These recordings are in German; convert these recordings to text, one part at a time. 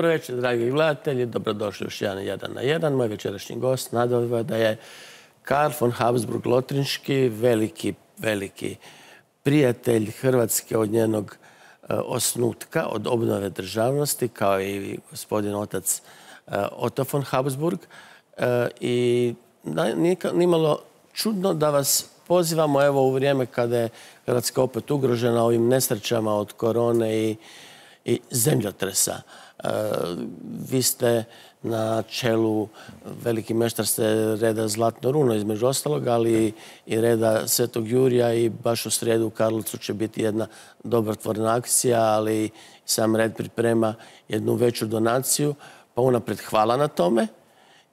Dobro večer, dragi gledatelji. Dobrodošli još jedan jedan na jedan. Moj večerašnji gost da je Karl von Habsburg Lotrinški, veliki, veliki prijatelj Hrvatske od njenog e, osnutka, od obnove državnosti, kao i gospodin otac e, Otto von Habsburg. E, I nimalo čudno da vas pozivamo evo u vrijeme kada je Hrvatska opet ugrožena ovim nesrećama od korone i, i zemljotresa. Vi ste na čelu veliki meštar ste reda Zlatno runo između ostalog, ali i reda Svetog Jurija i baš u sredu u Karlovcu će biti jedna dobrotvorna akcija, ali sam red priprema jednu veću donaciju, pa unapred hvala na tome.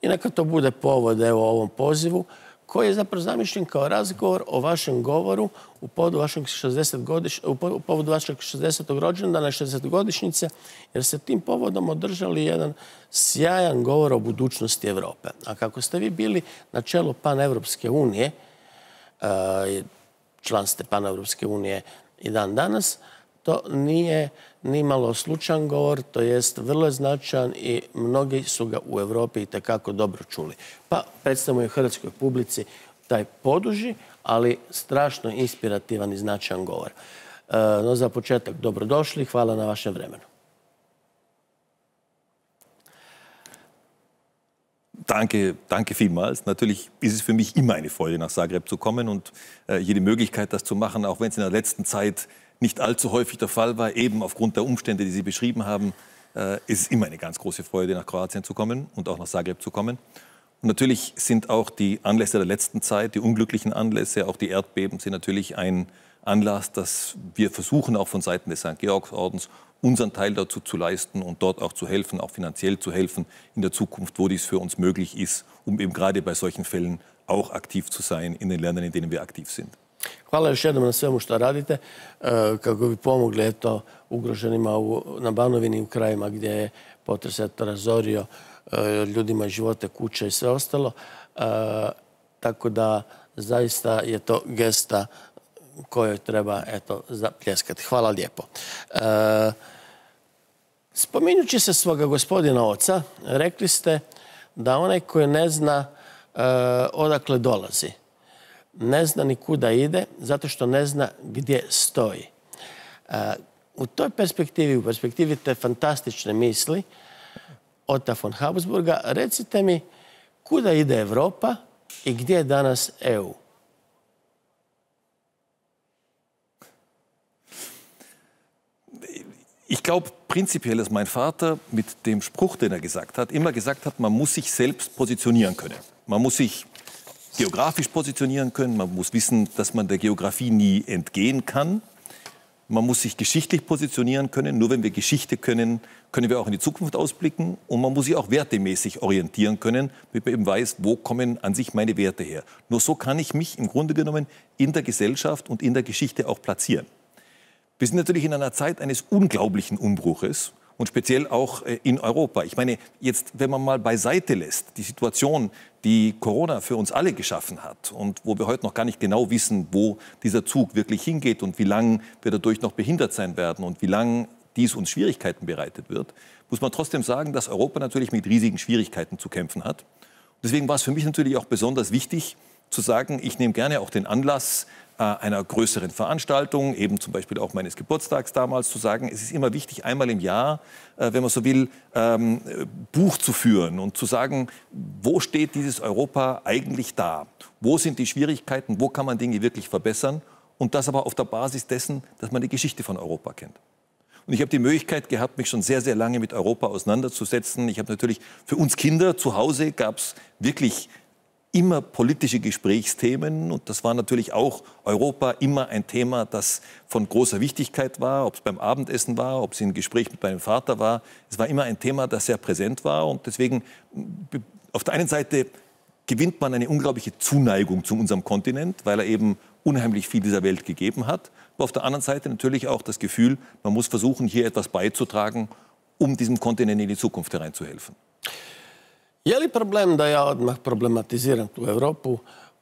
I neka to bude povod evo ovom pozivu koji je zapravo zamišljen kao razgovor o vašem govoru u povodu vašeg 60 godiš, u povodu vašeg 60. rođendana 60 godišnjice, jer ste tim povodom održali jedan sjajan govor o budućnosti Europe. A kako ste vi bili na čelu Pan-Evropske unije, član ste Pan-Evropske unije i dan danas, to nije nimalo slučan govor, to jest vrlo značajan i mnogi su ga u Europi i tekako dobro čuli. Pa predstavljamo hrvatskoj publici taj poduži, ali strašno inspirativan i značajan govor. E, no za početak dobrodošli, hvala na vašem vremenu. Danke, danke vielmals. Natürlich ist es für mich immer eine Freude, nach Zagreb zu kommen und äh, die Möglichkeit, das zu machen, auch wenn es in der letzten Zeit nicht allzu häufig der Fall war, eben aufgrund der Umstände, die Sie beschrieben haben, äh, ist es immer eine ganz große Freude, nach Kroatien zu kommen und auch nach Zagreb zu kommen. Und natürlich sind auch die Anlässe der letzten Zeit, die unglücklichen Anlässe, auch die Erdbeben, sind natürlich ein Anlass, dass wir versuchen, auch von Seiten des St. Georgsordens unseren Teil dazu zu leisten und dort auch zu helfen, auch finanziell zu helfen in der Zukunft, wo dies für uns möglich ist, um eben gerade bei solchen Fällen auch aktiv zu sein in den Ländern, in denen wir aktiv sind. Hvala još jednom na svemu što radite e, kako bi pomogli eto, ugroženima u, na Banovini u krajima gdje je potres eto, razorio e, ljudima živote, kuće i sve ostalo. E, tako da zaista je to gesta kojoj treba eto, zapljeskati. Hvala lijepo. Spominjući se svoga gospodina oca, rekli ste da onaj koji ne zna odakle dolazi, ne zna ni kuda ide, zato što ne zna gdje stoji. E, u toj perspektivi, u perspektivi te fantastične misli Ota von Habsburga, recite mi kuda ide Europa i gdje je danas EU? Ich glaube, prinzipiell ist mein Vater mit dem Spruch, den er gesagt hat, immer gesagt hat, man muss sich selbst positionieren können. Man muss sich geografisch positionieren können. Man muss wissen, dass man der Geografie nie entgehen kann. Man muss sich geschichtlich positionieren können. Nur wenn wir Geschichte können, können wir auch in die Zukunft ausblicken. Und man muss sich auch wertemäßig orientieren können, damit man eben weiß, wo kommen an sich meine Werte her. Nur so kann ich mich im Grunde genommen in der Gesellschaft und in der Geschichte auch platzieren. Wir sind natürlich in einer Zeit eines unglaublichen Umbruches und speziell auch äh, in Europa. Ich meine, jetzt, wenn man mal beiseite lässt, die Situation, die Corona für uns alle geschaffen hat und wo wir heute noch gar nicht genau wissen, wo dieser Zug wirklich hingeht und wie lange wir dadurch noch behindert sein werden und wie lange dies uns Schwierigkeiten bereitet wird, muss man trotzdem sagen, dass Europa natürlich mit riesigen Schwierigkeiten zu kämpfen hat. Deswegen war es für mich natürlich auch besonders wichtig, zu sagen, ich nehme gerne auch den Anlass, einer größeren Veranstaltung, eben zum Beispiel auch meines Geburtstags damals, zu sagen, es ist immer wichtig, einmal im Jahr, äh, wenn man so will, ähm, Buch zu führen und zu sagen, wo steht dieses Europa eigentlich da? Wo sind die Schwierigkeiten? Wo kann man Dinge wirklich verbessern? Und das aber auf der Basis dessen, dass man die Geschichte von Europa kennt. Und ich habe die Möglichkeit gehabt, mich schon sehr, sehr lange mit Europa auseinanderzusetzen. Ich habe natürlich für uns Kinder zu Hause gab es wirklich immer politische Gesprächsthemen und das war natürlich auch Europa immer ein Thema, das von großer Wichtigkeit war, ob es beim Abendessen war, ob es im Gespräch mit meinem Vater war. Es war immer ein Thema, das sehr präsent war und deswegen auf der einen Seite gewinnt man eine unglaubliche Zuneigung zu unserem Kontinent, weil er eben unheimlich viel dieser Welt gegeben hat. Aber auf der anderen Seite natürlich auch das Gefühl, man muss versuchen, hier etwas beizutragen, um diesem Kontinent in die Zukunft hereinzuhelfen. Je li problem da ja odmah problematiziram tu Europu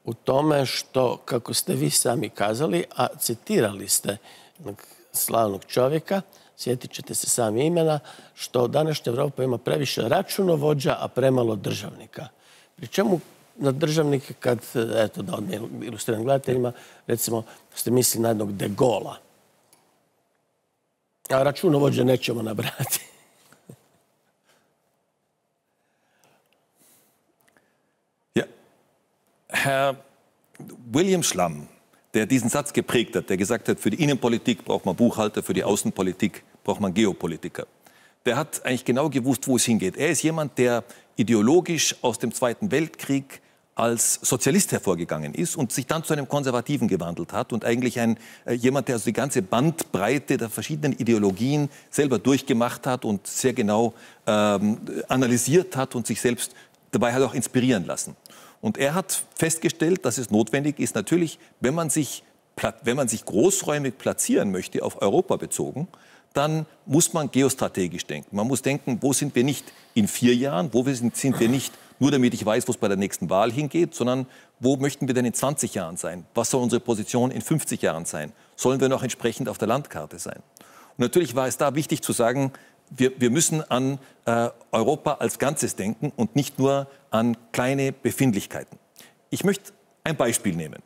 u tome što, kako ste vi sami kazali, a citirali ste slavnog čovjeka, sjetit ćete se sami imena, što današnja Evropa ima previše računovođa, a premalo državnika. Pri čemu na državnike, kad, eto, da odmijem ilustriram gledateljima, recimo, ste misli na jednog de Gola. A računovođe nećemo nabrati. Herr William Schlamm, der diesen Satz geprägt hat, der gesagt hat, für die Innenpolitik braucht man Buchhalter, für die Außenpolitik braucht man Geopolitiker. Der hat eigentlich genau gewusst, wo es hingeht. Er ist jemand, der ideologisch aus dem Zweiten Weltkrieg als Sozialist hervorgegangen ist und sich dann zu einem Konservativen gewandelt hat und eigentlich ein, äh, jemand, der also die ganze Bandbreite der verschiedenen Ideologien selber durchgemacht hat und sehr genau ähm, analysiert hat und sich selbst dabei hat auch inspirieren lassen. Und er hat festgestellt, dass es notwendig ist, natürlich, wenn man sich, wenn man sich großräumig platzieren möchte, auf Europa bezogen, dann muss man geostrategisch denken. Man muss denken, wo sind wir nicht in vier Jahren, wo sind, sind wir nicht nur damit ich weiß, wo es bei der nächsten Wahl hingeht, sondern wo möchten wir denn in 20 Jahren sein? Was soll unsere Position in 50 Jahren sein? Sollen wir noch entsprechend auf der Landkarte sein? Und natürlich war es da wichtig zu sagen, wir, wir müssen an äh, Europa als Ganzes denken und nicht nur an kleine Befindlichkeiten. Ich möchte ein Beispiel nehmen,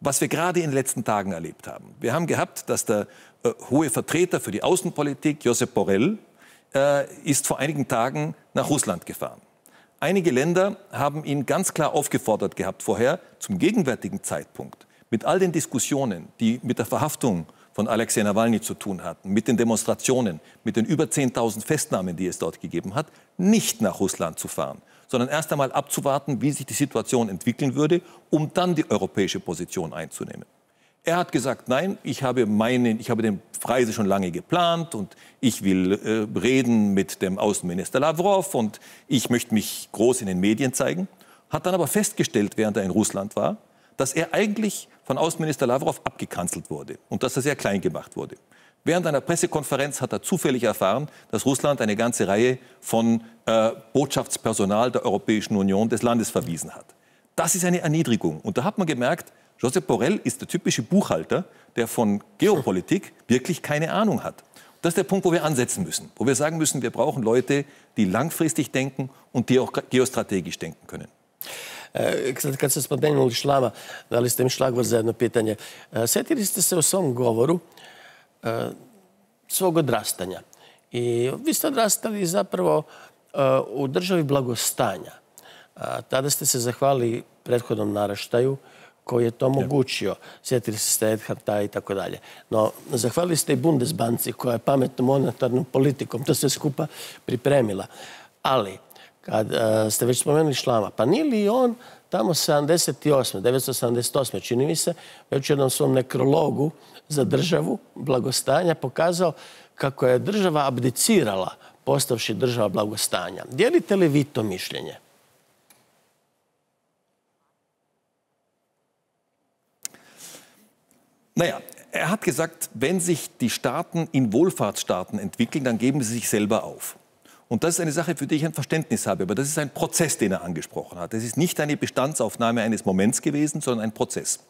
was wir gerade in den letzten Tagen erlebt haben. Wir haben gehabt, dass der äh, hohe Vertreter für die Außenpolitik, Josep Borrell, äh, ist vor einigen Tagen nach Russland gefahren. Einige Länder haben ihn ganz klar aufgefordert gehabt vorher, zum gegenwärtigen Zeitpunkt, mit all den Diskussionen, die mit der Verhaftung von Alexei Nawalny zu tun hatten, mit den Demonstrationen, mit den über 10.000 Festnahmen, die es dort gegeben hat, nicht nach Russland zu fahren, sondern erst einmal abzuwarten, wie sich die Situation entwickeln würde, um dann die europäische Position einzunehmen. Er hat gesagt, nein, ich habe, meine, ich habe den Reise schon lange geplant und ich will äh, reden mit dem Außenminister Lavrov und ich möchte mich groß in den Medien zeigen. Hat dann aber festgestellt, während er in Russland war, dass er eigentlich von Außenminister Lavrov abgekanzelt wurde und dass er sehr klein gemacht wurde. Während einer Pressekonferenz hat er zufällig erfahren, dass Russland eine ganze Reihe von äh, Botschaftspersonal der Europäischen Union des Landes verwiesen hat. Das ist eine Erniedrigung. Und da hat man gemerkt, Josep Borrell ist der typische Buchhalter, der von Geopolitik wirklich keine Ahnung hat. Das ist der Punkt, wo wir ansetzen müssen, wo wir sagen müssen, wir brauchen Leute, die langfristig denken und die auch geostrategisch denken können. Sad kad ste spomenuli Šlama, dali ste mi šlagvor za jedno pitanje. Sjetili ste se u svom govoru svog odrastanja. I vi ste odrastali zapravo u državi blagostanja. Tada ste se zahvali prethodnom naraštaju koji je to omogućio. Sjetili ste se Edharta i tako dalje. No, zahvalili ste i Bundesbanci koja je pametnom monetarnom politikom to sve skupa pripremila. Ali, kad uh, ste već spomenuli Šlama, pa nije li on tamo 78. 978. čini mi se, već u jednom svom nekrologu za državu blagostanja pokazao kako je država abdicirala postavši država blagostanja. Dijelite li vi to mišljenje? Naja, er hat gesagt, wenn sich die Staaten in Wohlfahrtsstaaten entwickeln, dann geben sie sich selber auf. Und das ist eine Sache, für die ich ein Verständnis habe. Aber das ist ein Prozess, den er angesprochen hat. Es ist nicht eine Bestandsaufnahme eines Moments gewesen, sondern ein Prozess.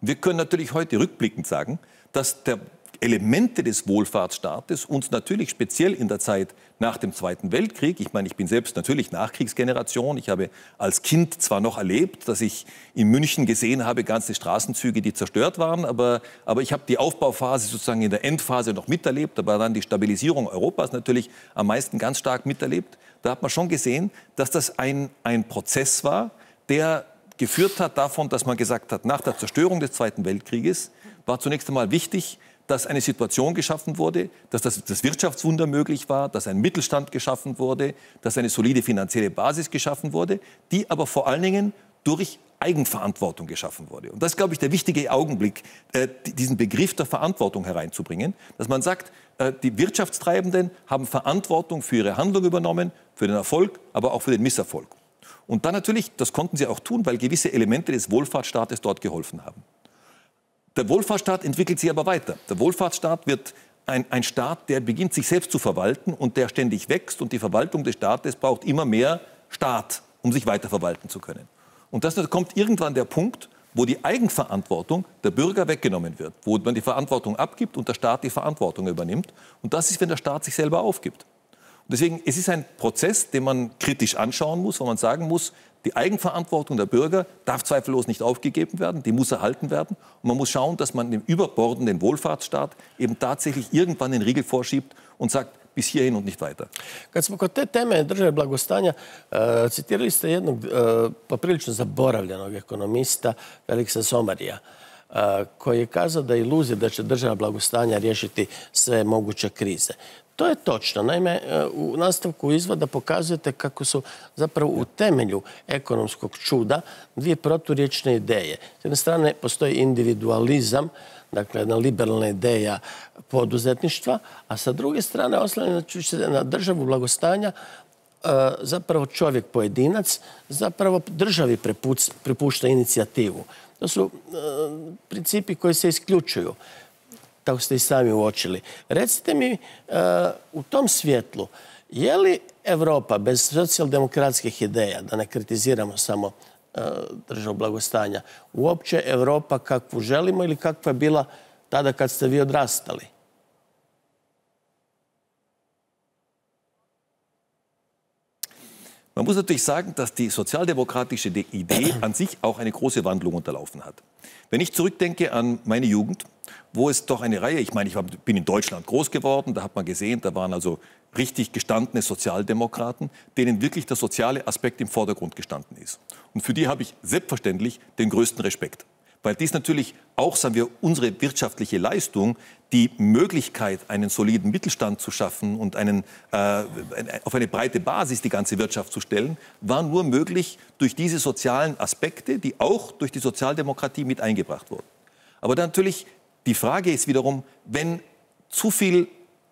Wir können natürlich heute rückblickend sagen, dass der Elemente des Wohlfahrtsstaates uns natürlich speziell in der Zeit nach dem Zweiten Weltkrieg, ich meine, ich bin selbst natürlich Nachkriegsgeneration, ich habe als Kind zwar noch erlebt, dass ich in München gesehen habe, ganze Straßenzüge, die zerstört waren, aber, aber ich habe die Aufbauphase sozusagen in der Endphase noch miterlebt, aber dann die Stabilisierung Europas natürlich am meisten ganz stark miterlebt. Da hat man schon gesehen, dass das ein, ein Prozess war, der geführt hat davon, dass man gesagt hat, nach der Zerstörung des Zweiten Weltkrieges war zunächst einmal wichtig, dass eine Situation geschaffen wurde, dass das, das, Wirtschaftswunder möglich war, dass ein Mittelstand geschaffen wurde, dass eine solide finanzielle Basis geschaffen wurde, die aber vor allen Dingen durch Eigenverantwortung geschaffen wurde. Und das ist, glaube ich, der wichtige Augenblick, äh, diesen Begriff der Verantwortung hereinzubringen, dass man sagt, äh, die Wirtschaftstreibenden haben Verantwortung für ihre Handlung übernommen, für den Erfolg, aber auch für den Misserfolg. Und dann natürlich, das konnten sie auch tun, weil gewisse Elemente des Wohlfahrtsstaates dort geholfen haben. Der Wohlfahrtsstaat entwickelt sich aber weiter. Der Wohlfahrtsstaat wird ein, ein, Staat, der beginnt, sich selbst zu verwalten und der ständig wächst. Und die Verwaltung des Staates braucht immer mehr Staat, um sich weiter verwalten zu können. Und das kommt irgendwann der Punkt, wo die Eigenverantwortung der Bürger weggenommen wird, wo man die Verantwortung abgibt und der Staat die Verantwortung übernimmt. Und das ist, wenn der Staat sich selber aufgibt. Und deswegen, es ist ein Prozess, den man kritisch anschauen muss, wo man sagen muss, die Eigenverantwortung der Bürger darf zweifellos nicht aufgegeben werden, die muss erhalten werden. Und man muss schauen, dass man dem überbordenden Wohlfahrtsstaat eben tatsächlich irgendwann den Riegel vorschiebt und sagt, bis hierhin und nicht weiter. Kad smo kod te teme države blagostanja, uh, citirali ste jednog uh, poprilično zaboravljenog ekonomista Feliksa Somarija, uh, koji je kazao da je iluzija da će država blagostanja riješiti sve moguće krize. To je točno. Naime, u nastavku izvoda pokazujete kako su zapravo u temelju ekonomskog čuda dvije proturječne ideje. S jedne strane postoji individualizam, dakle jedna liberalna ideja poduzetništva, a sa druge strane oslanjajući se na državu blagostanja, e, zapravo čovjek pojedinac zapravo državi prepušta inicijativu. To su e, principi koji se isključuju. Tako ste i sami uočili. Recite mi e, u tom svjetlu, je li Europa bez socijaldemokratskih ideja, da ne kritiziramo samo E, državu blagostanja. Uopće Europa kakvu želimo ili kakva je bila tada kad ste vi odrastali? Man muss natürlich sagen, dass die sozialdemokratische Idee an sich auch eine große Wandlung unterlaufen hat. Wenn ich zurückdenke an meine Jugend, wo es doch eine Reihe, ich meine, ich bin in Deutschland groß geworden, da hat man gesehen, da waren also richtig gestandene Sozialdemokraten, denen wirklich der soziale Aspekt im Vordergrund gestanden ist. Und für die habe ich selbstverständlich den größten Respekt. Weil dies natürlich auch, sagen wir, unsere wirtschaftliche Leistung, die Möglichkeit, einen soliden Mittelstand zu schaffen und einen, äh, auf eine breite Basis die ganze Wirtschaft zu stellen, war nur möglich durch diese sozialen Aspekte, die auch durch die Sozialdemokratie mit eingebracht wurden. Aber natürlich, die Frage ist wiederum, wenn zu viel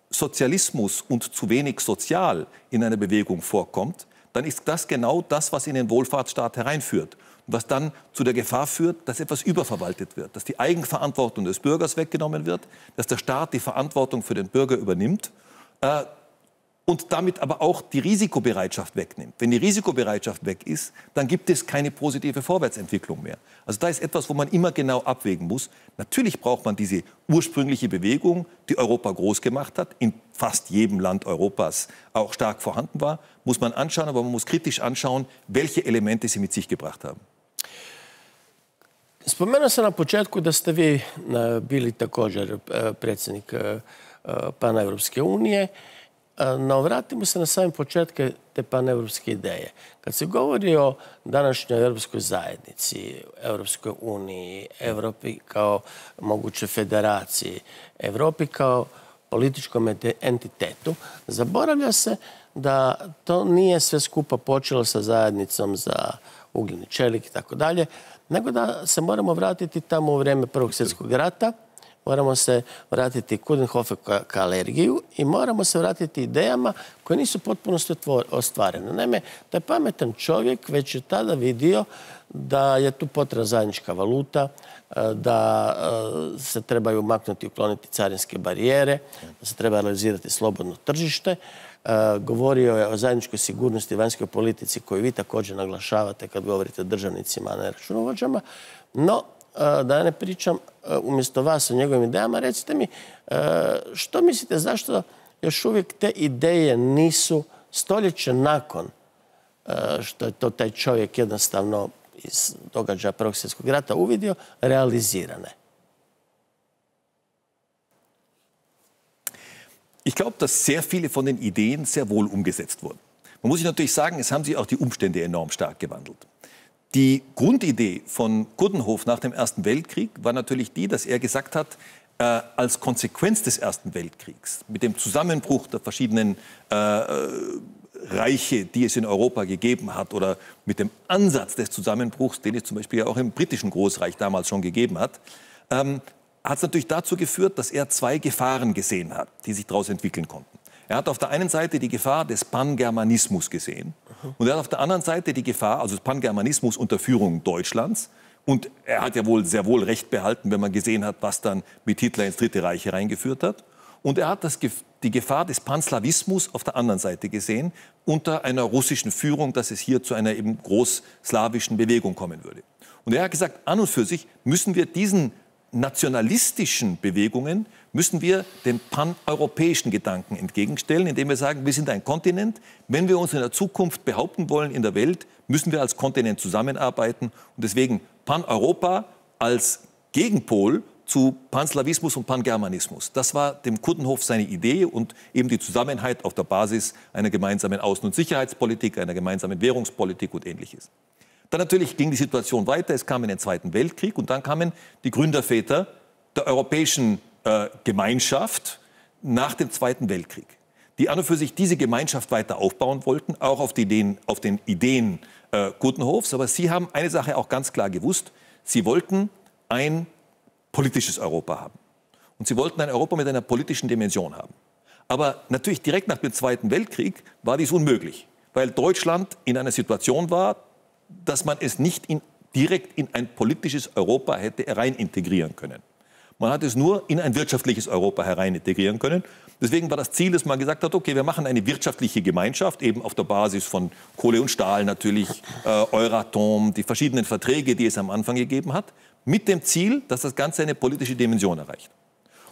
Sozialismus und zu wenig Sozial in einer Bewegung vorkommt, dann ist das genau das, was in den Wohlfahrtsstaat hereinführt. Was dann zu der Gefahr führt, dass etwas überverwaltet wird, dass die Eigenverantwortung des Bürgers weggenommen wird, dass der Staat die Verantwortung für den Bürger übernimmt. Äh, und damit aber auch die Risikobereitschaft wegnimmt. Wenn die Risikobereitschaft weg ist, dann gibt es keine positive Vorwärtsentwicklung mehr. Also da ist etwas, wo man immer genau abwägen muss. Natürlich braucht man diese ursprüngliche Bewegung, die Europa groß gemacht hat, in fast jedem Land Europas auch stark vorhanden war, muss man anschauen, aber man muss kritisch anschauen, welche Elemente sie mit sich gebracht haben. Spomenuo sam na početku da ste vi bili također predsjednik Pana Europske unije. No, vratimo se na same početke te paneuropske ideje. Kad se govori o današnjoj europskoj zajednici, Europskoj uniji, Europi kao moguće federaciji, Europi kao političkom entitetu, zaboravlja se da to nije sve skupa počelo sa zajednicom za ugljeni čelik i tako dalje, nego da se moramo vratiti tamo u vrijeme Prvog svjetskog rata, moramo se vratiti Kudenhofer ka alergiju i moramo se vratiti idejama koje nisu potpuno ostvarene. Naime, taj pametan čovjek već je tada vidio da je tu potrebna zajednička valuta, e, da e, se trebaju maknuti i ukloniti carinske barijere, da se treba realizirati slobodno tržište. E, govorio je o zajedničkoj sigurnosti i vanjskoj politici koju vi također naglašavate kad govorite o državnicima, a ne računovođama. No, da ne pričam umjesto vas o njegovim idejama, recite mi što mislite zašto još uvijek te ideje nisu stoljeće nakon što je to taj čovjek jednostavno iz događaja Prvog svjetskog rata uvidio, realizirane? Ich glaube, dass sehr viele von den Ideen sehr wohl umgesetzt wurden. Man muss sich natürlich sagen, es haben sich auch die Umstände enorm stark gewandelt. Die Grundidee von Guddenhof nach dem Ersten Weltkrieg war natürlich die, dass er gesagt hat, äh, als Konsequenz des Ersten Weltkriegs, mit dem Zusammenbruch der verschiedenen äh, Reiche, die es in Europa gegeben hat, oder mit dem Ansatz des Zusammenbruchs, den es zum Beispiel auch im britischen Großreich damals schon gegeben hat, ähm, hat es natürlich dazu geführt, dass er zwei Gefahren gesehen hat, die sich daraus entwickeln konnten. Er hat auf der einen Seite die Gefahr des Pangermanismus gesehen und er hat auf der anderen Seite die Gefahr, also des Pangermanismus unter Führung Deutschlands. Und er hat ja wohl sehr wohl recht behalten, wenn man gesehen hat, was dann mit Hitler ins Dritte Reich hereingeführt hat. Und er hat das, die Gefahr des Panslawismus auf der anderen Seite gesehen, unter einer russischen Führung, dass es hier zu einer eben großslawischen Bewegung kommen würde. Und er hat gesagt, an und für sich müssen wir diesen nationalistischen Bewegungen müssen wir den paneuropäischen Gedanken entgegenstellen, indem wir sagen, wir sind ein Kontinent. Wenn wir uns in der Zukunft behaupten wollen in der Welt, müssen wir als Kontinent zusammenarbeiten. Und deswegen Paneuropa als Gegenpol zu Panslawismus und Pangermanismus. Das war dem Kuddenhof seine Idee und eben die Zusammenhalt auf der Basis einer gemeinsamen Außen- und Sicherheitspolitik, einer gemeinsamen Währungspolitik und ähnliches. Dann natürlich ging die Situation weiter, es kam in den Zweiten Weltkrieg und dann kamen die Gründerväter der europäischen äh, Gemeinschaft nach dem Zweiten Weltkrieg, die an und für sich diese Gemeinschaft weiter aufbauen wollten, auch auf, Ideen, auf den Ideen äh, Gutenhofs. Aber sie haben eine Sache auch ganz klar gewusst, sie wollten ein politisches Europa haben. Und sie wollten ein Europa mit einer politischen Dimension haben. Aber natürlich direkt nach dem Zweiten Weltkrieg war dies unmöglich, weil Deutschland in einer Situation war, dass man es nicht in, direkt in ein politisches Europa hätte herein integrieren können. Man hat es nur in ein wirtschaftliches Europa herein integrieren können. Deswegen war das Ziel, dass man gesagt hat, okay, wir machen eine wirtschaftliche Gemeinschaft, eben auf der Basis von Kohle und Stahl natürlich, äh, Euratom, die verschiedenen Verträge, die es am Anfang gegeben hat, mit dem Ziel, dass das Ganze eine politische Dimension erreicht.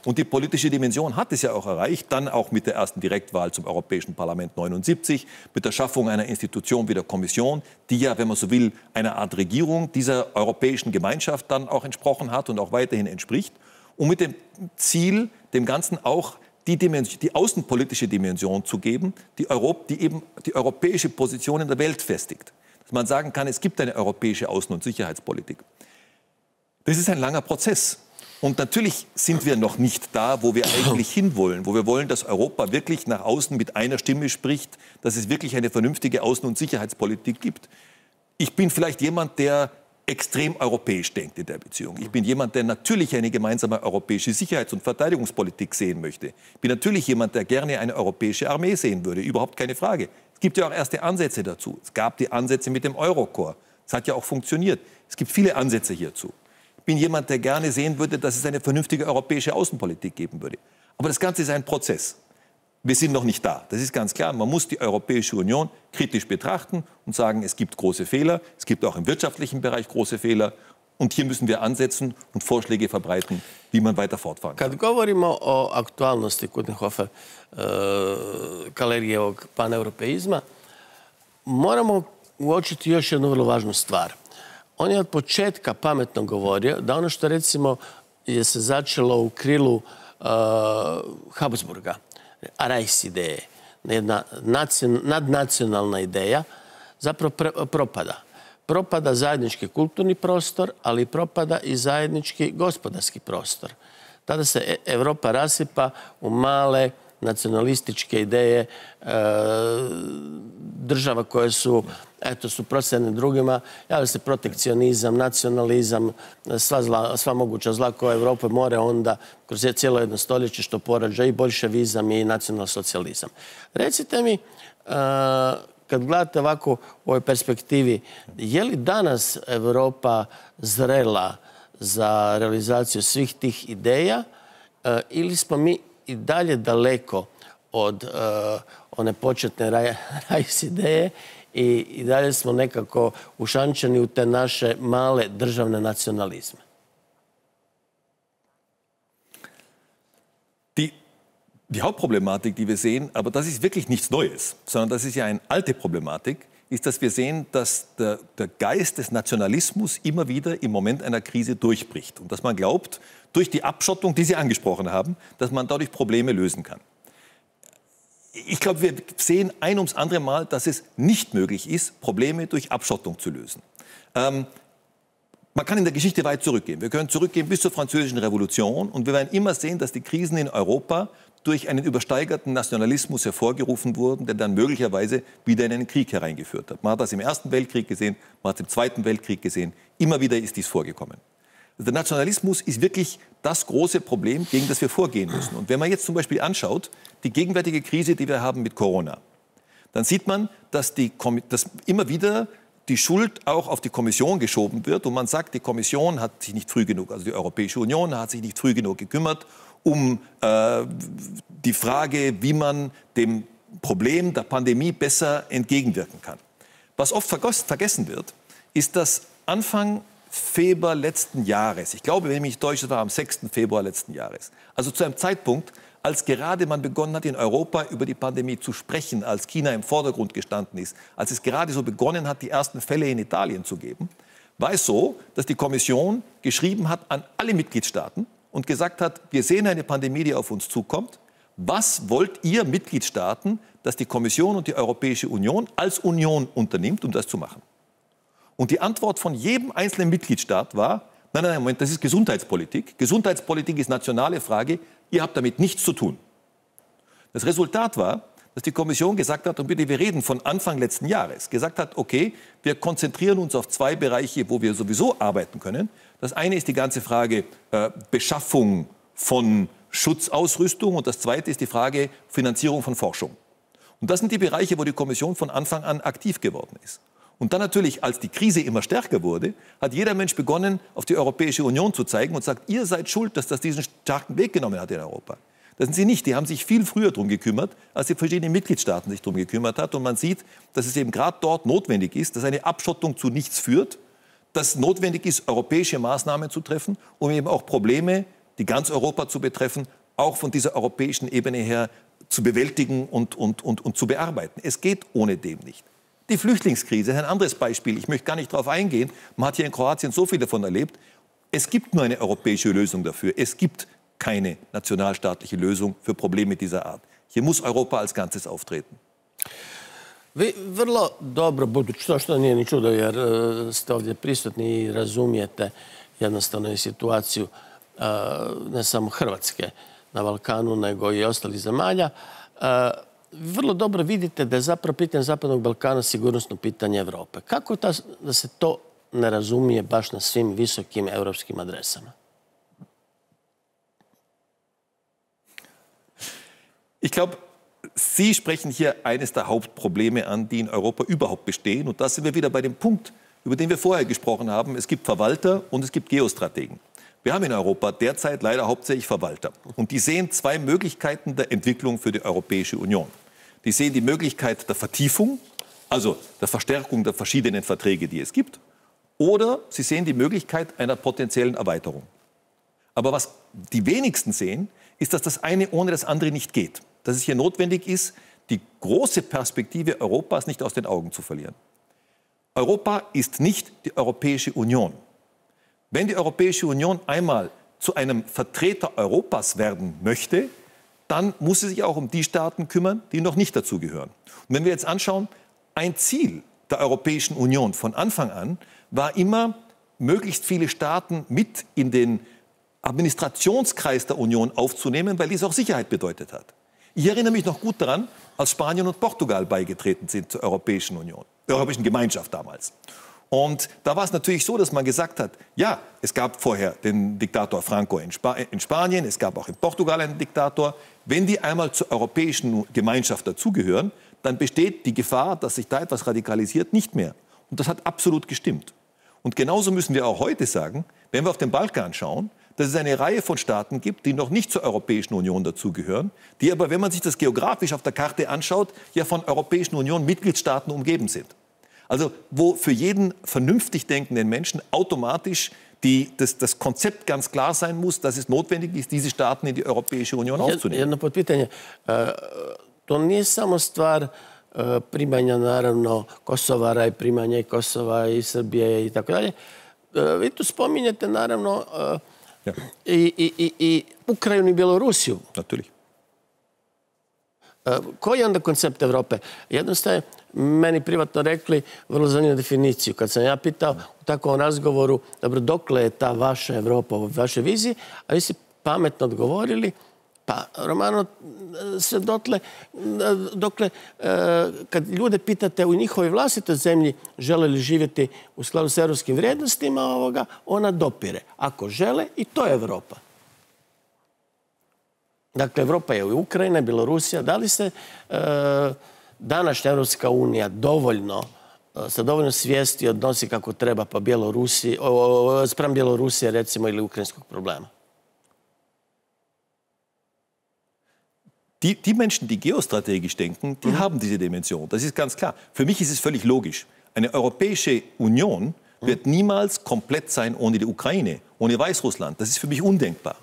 Und die politische Dimension hat es ja auch erreicht, dann auch mit der ersten Direktwahl zum Europäischen Parlament 79, mit der Schaffung einer Institution wie der Kommission, die ja, wenn man so will, einer Art Regierung dieser europäischen Gemeinschaft dann auch entsprochen hat und auch weiterhin entspricht. Und mit dem Ziel, dem Ganzen auch die, die außenpolitische Dimension zu geben, die, Europ, die eben die europäische Position in der Welt festigt. Dass man sagen kann, es gibt eine europäische Außen- und Sicherheitspolitik. Das ist ein langer Prozess. Und natürlich sind wir noch nicht da, wo wir eigentlich hinwollen, wo wir wollen, dass Europa wirklich nach außen mit einer Stimme spricht, dass es wirklich eine vernünftige Außen- und Sicherheitspolitik gibt. Ich bin vielleicht jemand, der extrem europäisch denkt in der Beziehung. Ich bin jemand, der natürlich eine gemeinsame europäische Sicherheits- und Verteidigungspolitik sehen möchte. Ich bin natürlich jemand, der gerne eine europäische Armee sehen würde, überhaupt keine Frage. Es gibt ja auch erste Ansätze dazu. Es gab die Ansätze mit dem Eurokorps. Es hat ja auch funktioniert. Es gibt viele Ansätze hierzu bin jemand, der gerne sehen würde, dass es eine vernünftige europäische Außenpolitik geben würde. Aber das Ganze ist ein Prozess. Wir sind noch nicht da. Das ist ganz klar. Man muss die Europäische Union kritisch betrachten und sagen, es gibt große Fehler. Es gibt auch im wirtschaftlichen Bereich große Fehler. Und hier müssen wir ansetzen und Vorschläge verbreiten, wie man weiter fortfahren kann. Kad govorimo o aktualnosti Kutenhofa Kalerijevog paneuropeizma, moramo uočiti još jednu vrlo važnu stvar – on je od početka pametno govorio da ono što recimo je se začelo u krilu uh, Habsburga, Arajs ideje, jedna nacion, nadnacionalna ideja, zapravo pre, propada. Propada zajednički kulturni prostor, ali propada i zajednički gospodarski prostor. Tada se e, Evropa rasipa u male nacionalističke ideje e, država koje su eto, suprotstavljene drugima, javlja se protekcionizam, nacionalizam, sva, moguća zla koja Evropa more onda kroz cijelo jedno stoljeće što porađa i bolševizam i nacionalsocijalizam. Recite mi, uh, kad gledate ovako u ovoj perspektivi, je li danas Evropa zrela za realizaciju svih tih ideja uh, ili smo mi i dalje daleko od uh, one početne raj, rajs ideje i, i dalje smo nekako ušančeni u te naše male državne nacionalizme. Die, Hauptproblematik, die wir sehen, aber das ist wirklich nichts Neues, sondern das ist ja eine alte Problematik, ist, dass wir sehen, dass der, der Geist des Nationalismus immer wieder im Moment einer Krise durchbricht und dass man glaubt, durch die Abschottung, die Sie angesprochen haben, dass man dadurch Probleme lösen kann ich glaube, wir sehen ein ums andere Mal, dass es nicht möglich ist, Probleme durch Abschottung zu lösen. Ähm, man kann in der Geschichte weit zurückgehen. Wir können zurückgehen bis zur Französischen Revolution und wir werden immer sehen, dass die Krisen in Europa durch einen übersteigerten Nationalismus hervorgerufen wurden, der dann möglicherweise wieder in einen Krieg hereingeführt hat. Man hat das im Ersten Weltkrieg gesehen, man hat es im Zweiten Weltkrieg gesehen. Immer wieder ist dies vorgekommen. Der Nationalismus ist wirklich das große Problem, gegen das wir vorgehen müssen. Und wenn man jetzt zum Beispiel anschaut, die gegenwärtige Krise, die wir haben mit Corona, dann sieht man, dass, die, dass immer wieder die Schuld auch auf die Kommission geschoben wird und man sagt, die Kommission hat sich nicht früh genug, also die Europäische Union hat sich nicht früh genug gekümmert um äh, die Frage, wie man dem Problem der Pandemie besser entgegenwirken kann. Was oft vergessen wird, ist, dass Anfang Februar letzten Jahres. Ich glaube, wenn ich mich täusche, war am 6. Februar letzten Jahres. Also zu einem Zeitpunkt, als gerade man begonnen hat, in Europa über die Pandemie zu sprechen, als China im Vordergrund gestanden ist, als es gerade so begonnen hat, die ersten Fälle in Italien zu geben, war es so, dass die Kommission geschrieben hat an alle Mitgliedstaaten und gesagt hat, wir sehen eine Pandemie, die auf uns zukommt. Was wollt ihr Mitgliedstaaten, dass die Kommission und die Europäische Union als Union unternimmt, um das zu machen? Und die Antwort von jedem einzelnen Mitgliedstaat war, nein, nein, Moment, das ist Gesundheitspolitik. Gesundheitspolitik ist nationale Frage. Ihr habt damit nichts zu tun. Das Resultat war, dass die Kommission gesagt hat, und bitte, wir reden von Anfang letzten Jahres, gesagt hat, okay, wir konzentrieren uns auf zwei Bereiche, wo wir sowieso arbeiten können. Das eine ist die ganze Frage äh, Beschaffung von Schutzausrüstung und das zweite ist die Frage Finanzierung von Forschung. Und das sind die Bereiche, wo die Kommission von Anfang an aktiv geworden ist. Und dann natürlich, als die Krise immer stärker wurde, hat jeder Mensch begonnen, auf die Europäische Union zu zeigen und sagt, ihr seid schuld, dass das diesen starken Weg genommen hat in Europa. Das sind sie nicht. Die haben sich viel früher darum gekümmert, als die verschiedenen Mitgliedstaaten sich darum gekümmert hat. Und man sieht, dass es eben gerade dort notwendig ist, dass eine Abschottung zu nichts führt, dass notwendig ist, europäische Maßnahmen zu treffen, um eben auch Probleme, die ganz Europa zu betreffen, auch von dieser europäischen Ebene her zu bewältigen und, und, und, und zu bearbeiten. Es geht ohne dem nicht. Die Flüchtlingskrise ist ein anderes Beispiel. Ich möchte gar nicht darauf eingehen. Man hat hier in Kroatien so viel davon erlebt. Es gibt nur eine europäische Lösung dafür. Es gibt keine nationalstaatliche Lösung für Probleme dieser Art. Hier muss Europa als Ganzes auftreten. Vi vrlo dobro, budući to što nije ni čudo jer e, ste ovdje prisutni i razumijete jednostavno i situaciju e, ne samo Hrvatske na Balkanu, nego i ostalih zemalja. Vrlo dobro vidite da je zapravo pitanje Zapadnog Balkana sigurnosno pitanje Evrope. Kako ta, da se to ne razumije baš na svim visokim europskim adresama? Ich glaube, Sie sprechen hier eines der Hauptprobleme an, die in Europa überhaupt bestehen. Und da sind wir wieder bei dem Punkt, über den wir vorher gesprochen haben. Es gibt Verwalter und es gibt Geostrategen. Wir haben in Europa derzeit leider hauptsächlich Verwalter. Und die sehen zwei Möglichkeiten der Entwicklung für die Europäische Union. Die sehen die Möglichkeit der Vertiefung, also der Verstärkung der verschiedenen Verträge, die es gibt, oder sie sehen die Möglichkeit einer potenziellen Erweiterung. Aber was die wenigsten sehen, ist, dass das eine ohne das andere nicht geht. Dass es hier notwendig ist, die große Perspektive Europas nicht aus den Augen zu verlieren. Europa ist nicht die Europäische Union. Wenn die Europäische Union einmal zu einem Vertreter Europas werden möchte, dann muss sie sich auch um die Staaten kümmern, die noch nicht dazugehören. Und wenn wir jetzt anschauen, ein Ziel der Europäischen Union von Anfang an war immer, möglichst viele Staaten mit in den Administrationskreis der Union aufzunehmen, weil dies auch Sicherheit bedeutet hat. Ich erinnere mich noch gut daran, als Spanien und Portugal beigetreten sind zur Europäischen Union, der Europäischen Gemeinschaft damals. Und da war es natürlich so, dass man gesagt hat, ja, es gab vorher den Diktator Franco in, Sp in, Spanien, es gab auch in Portugal einen Diktator. Wenn die einmal zur europäischen Gemeinschaft dazugehören, dann besteht die Gefahr, dass sich da etwas radikalisiert, nicht mehr. Und das hat absolut gestimmt. Und genauso müssen wir auch heute sagen, wenn wir auf den Balkan schauen, dass es eine Reihe von Staaten gibt, die noch nicht zur Europäischen Union dazugehören, die aber, wenn man sich das geografisch auf der Karte anschaut, ja von Europäischen Union Mitgliedstaaten umgeben sind. Also wo für jeden vernünftig denkenden Menschen automatisch die, das, das Konzept ganz klar sein muss, dass es notwendig ist, diese Staaten in die Europäische Union aufzunehmen. Jedno potpitanje. To nije samo stvar primanja naravno Kosovara i primanja i Kosova i Srbije i tako dalje. Vi tu spominjete naravno i, i, i, i Ukrajinu i Bjelorusiju. Natürlich. Koji je onda koncept Evrope? Jednostavno meni privatno rekli vrlo zanimljivu definiciju. Kad sam ja pitao u takvom razgovoru, dobro, dokle je ta vaša Evropa u vašoj viziji, a vi ste pametno odgovorili, pa Romano, sve dotle, dokle, kad ljude pitate u njihovoj vlastitoj zemlji žele li živjeti u skladu s evropskim vrijednostima, ovoga, ona dopire. Ako žele, i to je Evropa. Dakle, Evropa je Ukrajina, Belorusija. Da li se e, današnja Evropska unija dovoljno sa dovoljno svijesti odnosi kako treba pa Bjelorusiji, sprem Bjelorusije recimo ili ukrajinskog problema? Die, die Menschen, die geostrategisch denken, die mhm. haben diese Dimension. Das ist ganz klar. Für mich ist es völlig logisch. Eine Europäische Union wird niemals komplett sein ohne die Ukraine, ohne Weißrussland. Das ist für mich undenkbar.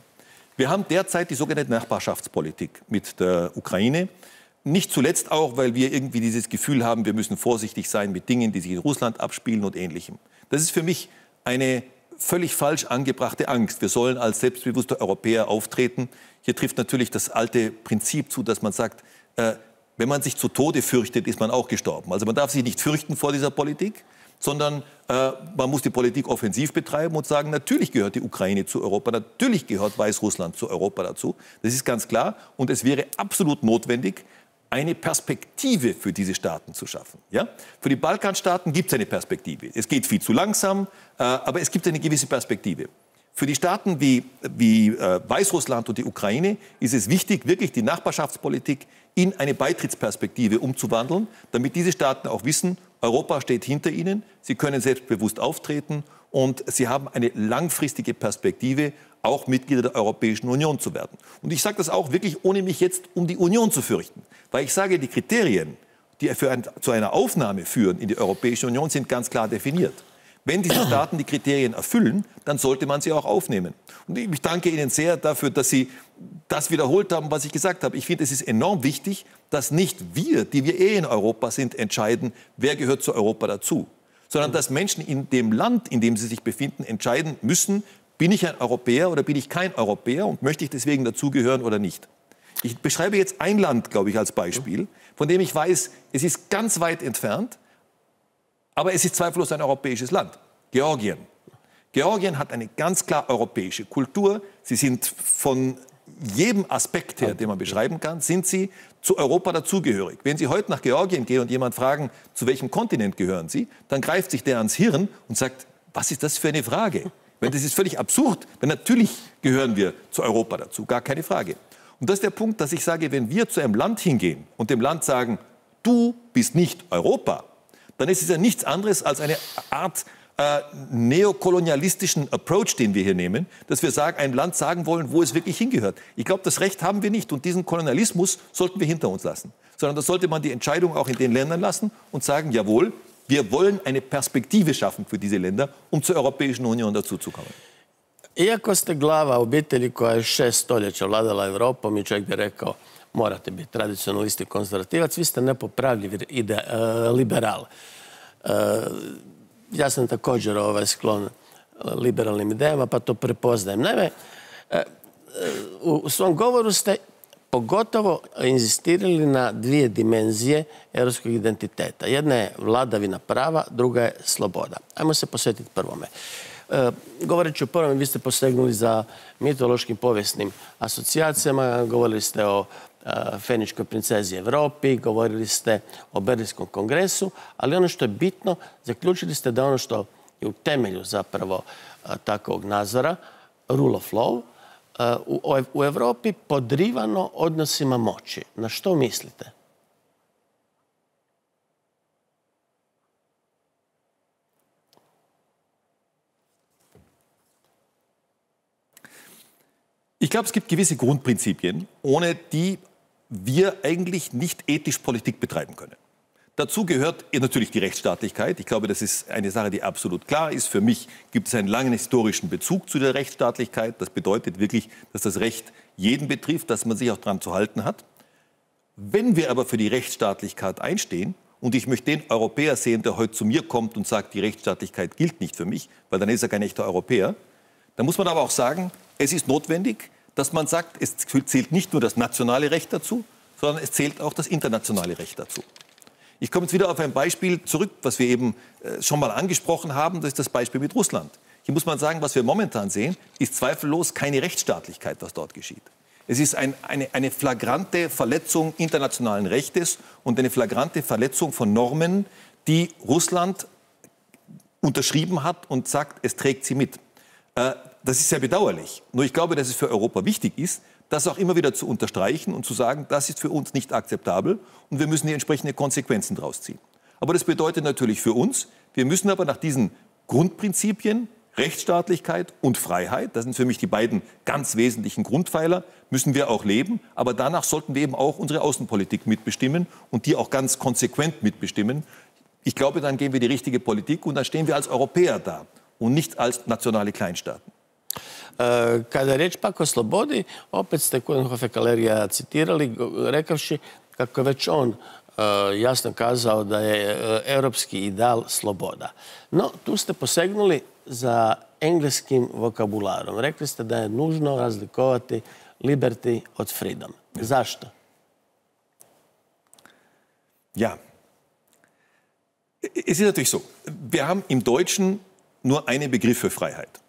Wir haben derzeit die sogenannte Nachbarschaftspolitik mit der Ukraine. Nicht zuletzt auch, weil wir irgendwie dieses Gefühl haben, wir müssen vorsichtig sein mit Dingen, die sich in Russland abspielen und Ähnlichem. Das ist für mich eine völlig falsch angebrachte Angst. Wir sollen als selbstbewusste Europäer auftreten. Hier trifft natürlich das alte Prinzip zu, dass man sagt, äh, wenn man sich zu Tode fürchtet, ist man auch gestorben. Also man darf sich nicht fürchten vor dieser Politik, sondern äh, man muss die Politik offensiv betreiben und sagen, natürlich gehört die Ukraine zu Europa, natürlich gehört Weißrussland zu Europa dazu. Das ist ganz klar. Und es wäre absolut notwendig, eine Perspektive für diese Staaten zu schaffen. Ja? Für die Balkanstaaten gibt es eine Perspektive. Es geht viel zu langsam, äh, aber es gibt eine gewisse Perspektive. Für die Staaten wie, wie äh, Weißrussland und die Ukraine ist es wichtig, wirklich die Nachbarschaftspolitik in eine Beitrittsperspektive umzuwandeln, damit diese Staaten auch wissen, Europa steht hinter ihnen, sie können selbstbewusst auftreten und sie haben eine langfristige Perspektive, auch Mitglieder der Europäischen Union zu werden. Und ich sage das auch wirklich, ohne mich jetzt um die Union zu fürchten, weil ich sage, die Kriterien, die ein, zu einer Aufnahme führen in die Europäische Union, sind ganz klar definiert. Wenn diese Staaten die Kriterien erfüllen, dann sollte man sie auch aufnehmen. Und ich danke Ihnen sehr dafür, dass Sie das wiederholt haben, was ich gesagt habe. Ich finde, es ist enorm wichtig, dass nicht wir, die wir eh in Europa sind, entscheiden, wer gehört zu Europa dazu, sondern dass Menschen in dem Land, in dem sie sich befinden, entscheiden müssen, bin ich ein Europäer oder bin ich kein Europäer und möchte ich deswegen dazugehören oder nicht. Ich beschreibe jetzt ein Land, glaube ich, als Beispiel, von dem ich weiß, es ist ganz weit entfernt, aber es ist zweifellos ein europäisches Land. Georgien. Georgien hat eine ganz klar europäische Kultur. Sie sind von jedem Aspekt her, den man beschreiben kann, sind sie zu Europa dazugehörig. Wenn Sie heute nach Georgien gehen und jemand fragen, zu welchem Kontinent gehören Sie, dann greift sich der ans Hirn und sagt, was ist das für eine Frage? Weil das ist völlig absurd. Denn natürlich gehören wir zu Europa dazu, gar keine Frage. Und das ist der Punkt, dass ich sage, wenn wir zu einem Land hingehen und dem Land sagen, du bist nicht Europa, dann ist es ja nichts anderes als eine Art äh, neokolonialistischen Approach, den wir hier nehmen, dass wir sagen, ein Land sagen wollen, wo es wirklich hingehört. Ich glaube, das Recht haben wir nicht und diesen Kolonialismus sollten wir hinter uns lassen. Sondern da sollte man die Entscheidung auch in den Ländern lassen und sagen, jawohl, wir wollen eine Perspektive schaffen für diese Länder, um zur Europäischen Union dazuzukommen. Iako ste glava obitelji koja je šest stoljeća vladala Evropom i čovjek bi rekao morate biti tradicionalisti konzervativac, vi ste nepopravljiv ide, uh, liberal. Ja sam također ovaj, sklon liberalnim idejama, pa to prepoznajem. Naime, e, u svom govoru ste pogotovo inzistirali na dvije dimenzije europskog identiteta. Jedna je vladavina prava, druga je sloboda. Ajmo se posvetiti prvome. E, govoreći o prvome, vi ste posegnuli za mitološkim povijesnim asocijacijama, govorili ste o Feničkoj princezi Evropi, govorili ste o Berlinskom kongresu, ali ono što je bitno, zaključili ste da ono što je u temelju zapravo eh, takvog nazora, rule of law, u, u Evropi podrivano odnosima moći. Na što mislite? Ich glaube, es gibt gewisse Grundprinzipien, ohne die wir eigentlich nicht ethisch Politik betreiben können. Dazu gehört natürlich die Rechtsstaatlichkeit. Ich glaube, das ist eine Sache, die absolut klar ist. Für mich gibt es einen langen historischen Bezug zu der Rechtsstaatlichkeit. Das bedeutet wirklich, dass das Recht jeden betrifft, dass man sich auch daran zu halten hat. Wenn wir aber für die Rechtsstaatlichkeit einstehen, und ich möchte den Europäer sehen, der heute zu mir kommt und sagt, die Rechtsstaatlichkeit gilt nicht für mich, weil dann ist er kein echter Europäer, dann muss man aber auch sagen, es ist notwendig, dass man sagt, es zählt nicht nur das nationale Recht dazu, sondern es zählt auch das internationale Recht dazu. Ich komme jetzt wieder auf ein Beispiel zurück, was wir eben äh, schon mal angesprochen haben. Das ist das Beispiel mit Russland. Hier muss man sagen, was wir momentan sehen, ist zweifellos keine Rechtsstaatlichkeit, was dort geschieht. Es ist ein, eine, eine flagrante Verletzung internationalen Rechtes und eine flagrante Verletzung von Normen, die Russland unterschrieben hat und sagt, es trägt sie mit. Das ist sehr bedauerlich. Nur ich glaube, dass es für Europa wichtig ist, das auch immer wieder zu unterstreichen und zu sagen, das ist für uns nicht akzeptabel und wir müssen die entsprechenden Konsequenzen daraus ziehen. Aber das bedeutet natürlich für uns, wir müssen aber nach diesen Grundprinzipien, Rechtsstaatlichkeit und Freiheit, das sind für mich die beiden ganz wesentlichen Grundpfeiler, müssen wir auch leben. Aber danach sollten wir eben auch unsere Außenpolitik mitbestimmen und die auch ganz konsequent mitbestimmen. ich glaube, dann gehen wir die richtige Politik und dann stehen wir als Europäer da und nicht als nacionalne Kleinstaaten. E, kada je reč pak o slobodi, opet ste Kudenhofe Kalerija citirali, rekavši kako je već on e, jasno kazao da je e, europski ideal sloboda. No, tu ste posegnuli za engleskim vokabularom. Rekli ste da je nužno razlikovati liberty od freedom. Zašto? Ja, es ist natürlich so, wir haben im Deutschen nur einen Begriff für Freiheit.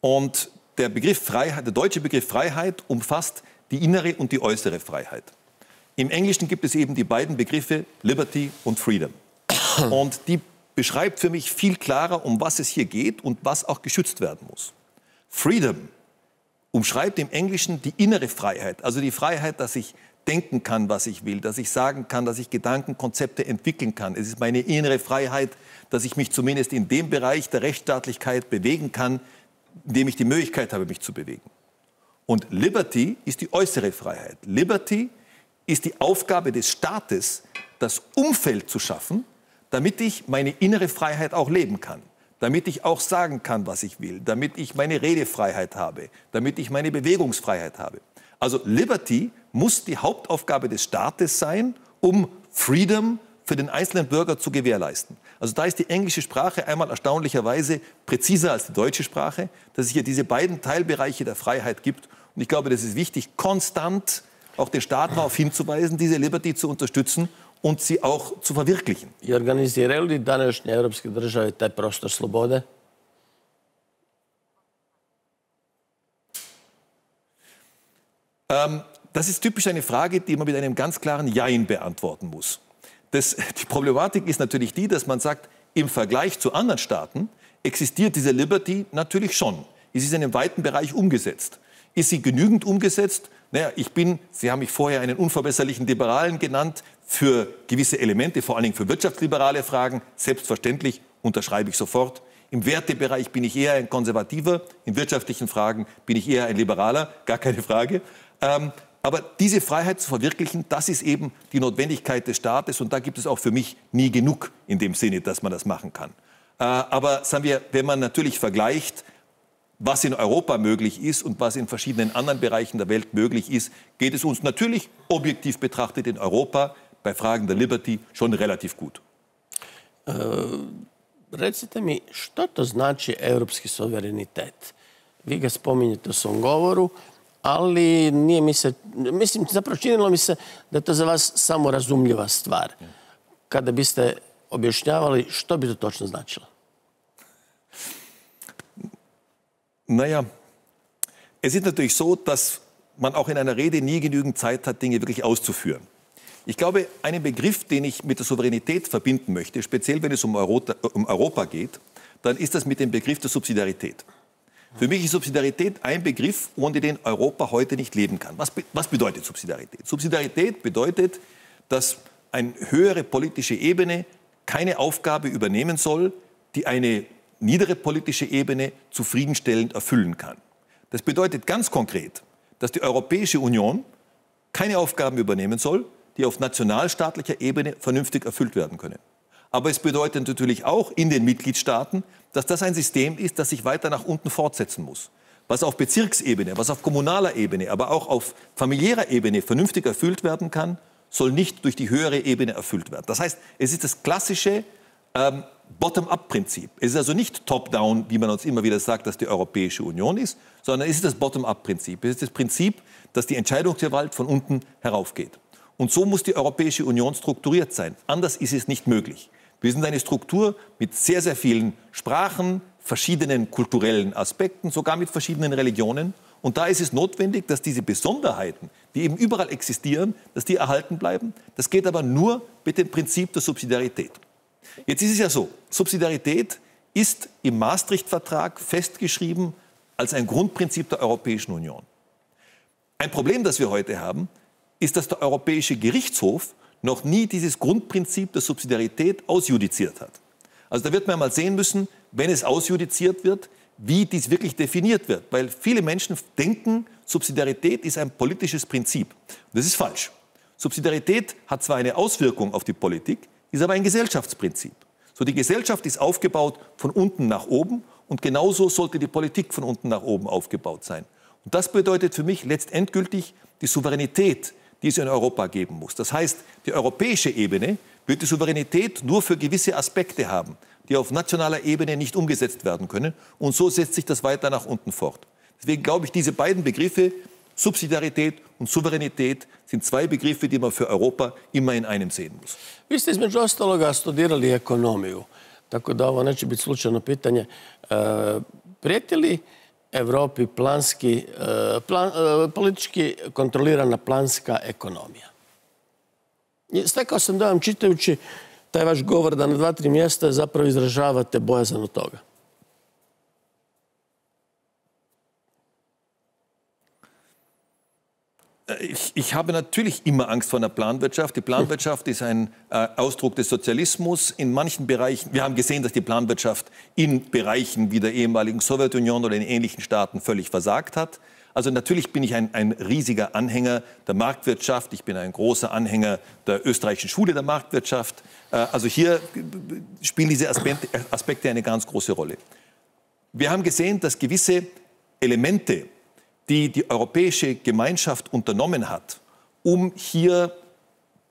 Und der, Begriff Freiheit, der deutsche Begriff Freiheit umfasst die innere und die äußere Freiheit. Im Englischen gibt es eben die beiden Begriffe Liberty und Freedom. Und die beschreibt für mich viel klarer, um was es hier geht und was auch geschützt werden muss. Freedom umschreibt im Englischen die innere Freiheit, also die Freiheit, dass ich denken kann, was ich will, dass ich sagen kann, dass ich Gedankenkonzepte entwickeln kann. Es ist meine innere Freiheit, dass ich mich zumindest in dem Bereich der Rechtsstaatlichkeit bewegen kann, in dem ich die Möglichkeit habe, mich zu bewegen. Und Liberty ist die äußere Freiheit. Liberty ist die Aufgabe des Staates, das Umfeld zu schaffen, damit ich meine innere Freiheit auch leben kann, damit ich auch sagen kann, was ich will, damit ich meine Redefreiheit habe, damit ich meine Bewegungsfreiheit habe. Also Liberty muss die Hauptaufgabe des Staates sein, um Freedom für den einzelnen Bürger zu gewährleisten. Also da ist die englische Sprache einmal erstaunlicherweise präziser als die deutsche Sprache, dass es hier diese beiden Teilbereiche der Freiheit gibt. Und ich glaube, das ist wichtig, konstant auch den Staat darauf hinzuweisen, diese Liberty zu unterstützen und sie auch zu verwirklichen. I organiziraju li današnje evropske države taj prostor slobode? Ähm, das ist typisch eine Frage, die man mit einem ganz klaren Jein beantworten muss. Das, die Problematik ist natürlich die, dass man sagt, im Vergleich zu anderen Staaten existiert diese Liberty natürlich schon. Es ist in einem weiten Bereich umgesetzt. Ist sie genügend umgesetzt? Naja, ich bin, Sie haben mich vorher einen unverbesserlichen Liberalen genannt, für gewisse Elemente, vor allen Dingen für wirtschaftsliberale Fragen, selbstverständlich unterschreibe ich sofort. Im Wertebereich bin ich eher ein Konservativer, in wirtschaftlichen Fragen bin ich eher ein Liberaler, gar keine Frage. Ähm, aber diese Freiheit zu verwirklichen, das ist eben die Notwendigkeit des Staates und da gibt es auch für mich nie genug in dem Sinne, dass man das machen kann. Äh, aber sagen wir, wenn man natürlich vergleicht, was in Europa möglich ist und was in verschiedenen anderen Bereichen der Welt möglich ist, geht es uns natürlich objektiv betrachtet in Europa bei Fragen der Liberty schon relativ gut. E, recite mi, što to znači europski suverenitet? Vi ga spominjete u svom govoru, ali nije mi se, mislim, zapravo činilo mi se da je to za vas samo razumljiva stvar. Kada biste objašnjavali što bi to točno značilo? Naja, es ist natürlich so, dass man auch in einer Rede nie genügend Zeit hat, Dinge wirklich auszuführen. Ich glaube, einen Begriff, den ich mit der Souveränität verbinden möchte, speziell wenn es um Europa, um Europa geht, dann ist das mit dem Begriff der Subsidiarität. Für mich ist Subsidiarität ein Begriff, ohne den Europa heute nicht leben kann. Was, was bedeutet Subsidiarität? Subsidiarität bedeutet, dass eine höhere politische Ebene keine Aufgabe übernehmen soll, die eine niedere politische Ebene zufriedenstellend erfüllen kann. Das bedeutet ganz konkret, dass die Europäische Union keine Aufgaben übernehmen soll, die auf nationalstaatlicher Ebene vernünftig erfüllt werden können. Aber es bedeutet natürlich auch in den Mitgliedstaaten, dass das ein System ist, das sich weiter nach unten fortsetzen muss. Was auf Bezirksebene, was auf kommunaler Ebene, aber auch auf familiärer Ebene vernünftig erfüllt werden kann, soll nicht durch die höhere Ebene erfüllt werden. Das heißt, es ist das klassische ähm, Bottom-up-Prinzip. Es ist also nicht Top-down, wie man uns immer wieder sagt, dass die Europäische Union ist, sondern es ist das Bottom-up-Prinzip. Es ist das Prinzip, dass die Entscheidungsgewalt von unten heraufgeht. Und so muss die Europäische Union strukturiert sein. Anders ist es nicht möglich. Wir sind eine Struktur mit sehr, sehr vielen Sprachen, verschiedenen kulturellen Aspekten, sogar mit verschiedenen Religionen. Und da ist es notwendig, dass diese Besonderheiten, die eben überall existieren, dass die erhalten bleiben. Das geht aber nur mit dem Prinzip der Subsidiarität. Jetzt ist es ja so, Subsidiarität ist im Maastricht-Vertrag festgeschrieben als ein Grundprinzip der Europäischen Union. Ein Problem, das wir heute haben, ist, dass der Europäische Gerichtshof noch nie dieses Grundprinzip der Subsidiarität ausjudiziert hat. Also da wird man mal sehen müssen, wenn es ausjudiziert wird, wie dies wirklich definiert wird. Weil viele Menschen denken, Subsidiarität ist ein politisches Prinzip. Das ist falsch. Subsidiarität hat zwar eine Auswirkung auf die Politik, ist aber ein Gesellschaftsprinzip. So, die Gesellschaft ist aufgebaut von unten nach oben und genauso sollte die Politik von unten nach oben aufgebaut sein. Und das bedeutet für mich letztendgültig die Souveränität, die es in Europa geben muss. Das heißt, die europäische Ebene wird die Souveränität nur für gewisse Aspekte haben, die auf nationaler Ebene nicht umgesetzt werden können. Und so setzt sich das weiter nach unten fort. Deswegen glaube ich, diese beiden Begriffe, Subsidiarität und Souveränität, sind zwei Begriffe, die man für Europa immer in einem sehen muss. Vi ste između ostaloga studirali ekonomiju, tako da ovo neće biti slučajno pitanje. E, prijeti Evropi planski, e, plan, e, politički kontrolirana planska ekonomija? Stekao sam dojam čitajući taj vaš govor da na dva, tri mjesta zapravo izražavate bojazan od toga. Ich, ich, habe natürlich immer Angst vor einer Planwirtschaft. Die Planwirtschaft ist ein äh, Ausdruck des Sozialismus. In manchen Bereichen, wir haben gesehen, dass die Planwirtschaft in Bereichen wie der ehemaligen Sowjetunion oder in ähnlichen Staaten völlig versagt hat. Also natürlich bin ich ein, ein riesiger Anhänger der Marktwirtschaft. Ich bin ein großer Anhänger der österreichischen Schule der Marktwirtschaft. Äh, also hier spielen diese Aspekte, Aspekte eine ganz große Rolle. Wir haben gesehen, dass gewisse Elemente die die europäische Gemeinschaft unternommen hat, um hier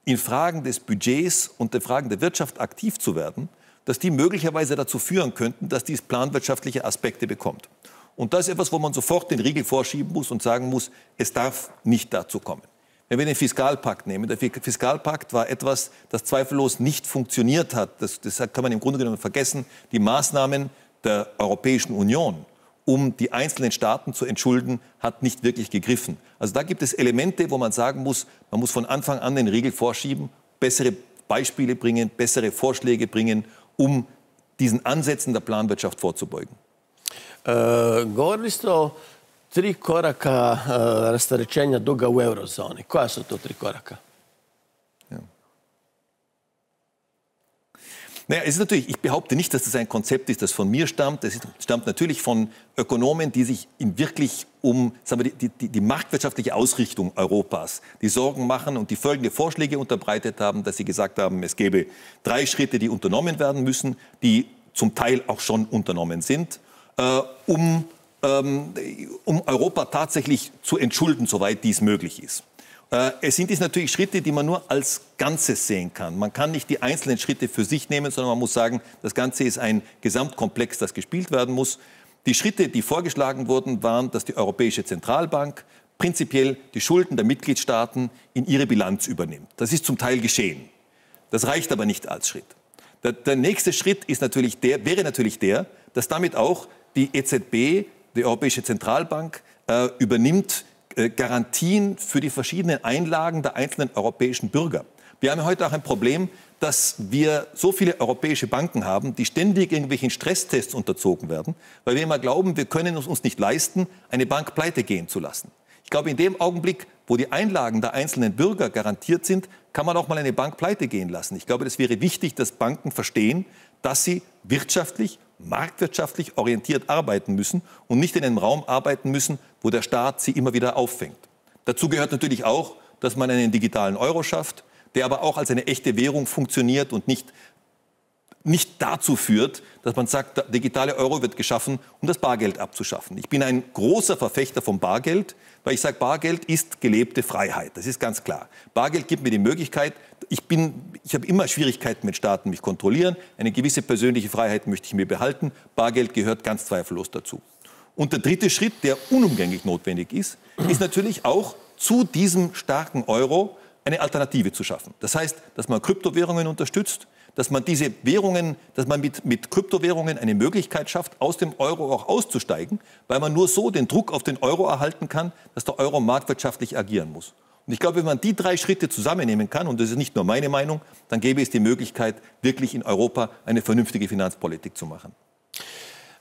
in Fragen des Budgets und in Fragen der Wirtschaft aktiv zu werden, dass die möglicherweise dazu führen könnten, dass dies planwirtschaftliche Aspekte bekommt. Und das ist etwas, wo man sofort den Riegel vorschieben muss und sagen muss, es darf nicht dazu kommen. Wenn wir den Fiskalpakt nehmen, der Fiskalpakt war etwas, das zweifellos nicht funktioniert hat. Das, das kann man im Grunde genommen vergessen. Die Maßnahmen der Europäischen Union um die einzelnen Staaten zu entschulden, hat nicht wirklich gegriffen. Also da gibt es Elemente, wo man sagen muss, man muss von Anfang an den Riegel vorschieben, bessere Beispiele bringen, bessere Vorschläge bringen, um diesen Ansätzen der Planwirtschaft vorzubeugen. Äh, govorili ste o tri koraka uh, rasterećenja duga u eurozoni. Koja su to tri koraka? Naja, es ist natürlich, ich behaupte nicht, dass das ein Konzept ist, das von mir stammt. Es stammt natürlich von Ökonomen, die sich wirklich um sagen wir, die, die, die marktwirtschaftliche Ausrichtung Europas die Sorgen machen und die folgende Vorschläge unterbreitet haben, dass sie gesagt haben, es gäbe drei Schritte, die unternommen werden müssen, die zum Teil auch schon unternommen sind, äh, um, ähm, um Europa tatsächlich zu entschulden, soweit dies möglich ist. Äh, es sind dies natürlich Schritte, die man nur als Ganzes sehen kann. Man kann nicht die einzelnen Schritte für sich nehmen, sondern man muss sagen, das Ganze ist ein Gesamtkomplex, das gespielt werden muss. Die Schritte, die vorgeschlagen wurden, waren, dass die Europäische Zentralbank prinzipiell die Schulden der Mitgliedstaaten in ihre Bilanz übernimmt. Das ist zum Teil geschehen. Das reicht aber nicht als Schritt. Der, der nächste Schritt ist natürlich der, wäre natürlich der, dass damit auch die EZB, die Europäische Zentralbank, äh, übernimmt Garantien für die verschiedenen Einlagen der einzelnen europäischen Bürger. Wir haben heute auch ein Problem, dass wir so viele europäische Banken haben, die ständig irgendwelchen Stresstests unterzogen werden, weil wir immer glauben, wir können es uns nicht leisten, eine Bank pleite gehen zu lassen. Ich glaube, in dem Augenblick, wo die Einlagen der einzelnen Bürger garantiert sind, kann man auch mal eine Bank pleite gehen lassen. Ich glaube, es wäre wichtig, dass Banken verstehen, dass sie wirtschaftlich marktwirtschaftlich orientiert arbeiten müssen und nicht in einem Raum arbeiten müssen, wo der Staat sie immer wieder auffängt. Dazu gehört natürlich auch, dass man einen digitalen Euro schafft, der aber auch als eine echte Währung funktioniert und nicht, nicht dazu führt, dass man sagt, der digitale Euro wird geschaffen, um das Bargeld abzuschaffen. Ich bin ein großer Verfechter vom Bargeld, weil ich sage, Bargeld ist gelebte Freiheit. Das ist ganz klar. Bargeld gibt mir die Möglichkeit, ich, bin, ich habe immer Schwierigkeiten mit Staaten, mich kontrollieren. Eine gewisse persönliche Freiheit möchte ich mir behalten. Bargeld gehört ganz zweifellos dazu. Und der dritte Schritt, der unumgänglich notwendig ist, ist natürlich auch zu diesem starken Euro eine Alternative zu schaffen. Das heißt, dass man Kryptowährungen unterstützt, dass man diese Währungen, dass man mit, mit Kryptowährungen eine Möglichkeit schafft, aus dem Euro auch auszusteigen, weil man nur so den Druck auf den Euro erhalten kann, dass der Euro marktwirtschaftlich agieren muss. Und ich glaube, wenn man die drei Schritte zusammennehmen kann, und das ist nicht nur meine Meinung, dann gäbe es die Möglichkeit, wirklich in Europa eine vernünftige Finanzpolitik zu machen.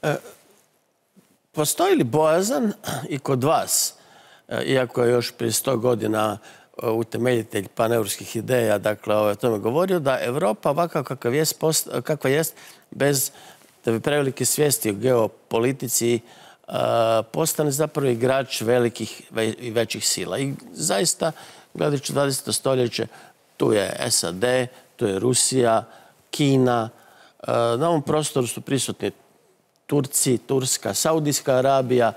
Äh, postoji li bojazan i kod vas, iako je još prije 100 godina utemeljitelj paneuropskih ideja, dakle, o tome govorio, da Evropa ovakav post, kakva jest, bez da bi prevelike svijesti o geopolitici, postane zapravo igrač velikih i većih sila. I zaista, gledajući 20. stoljeće, tu je SAD, tu je Rusija, Kina, Na ovom prostoru su prisutni Turci, Turska, Saudijska Arabija.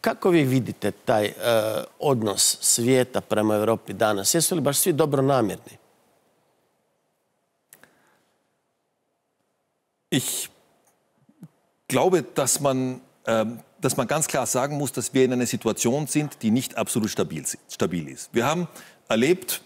Kako vi vidite taj uh, odnos svijeta prema Europi danas? Jesu li baš svi dobro namjerni? Ich glaube, dass man, ähm, dass man ganz klar sagen muss, dass wir in einer Situation sind, die nicht absolut stabil, stabil ist. Wir haben erlebt,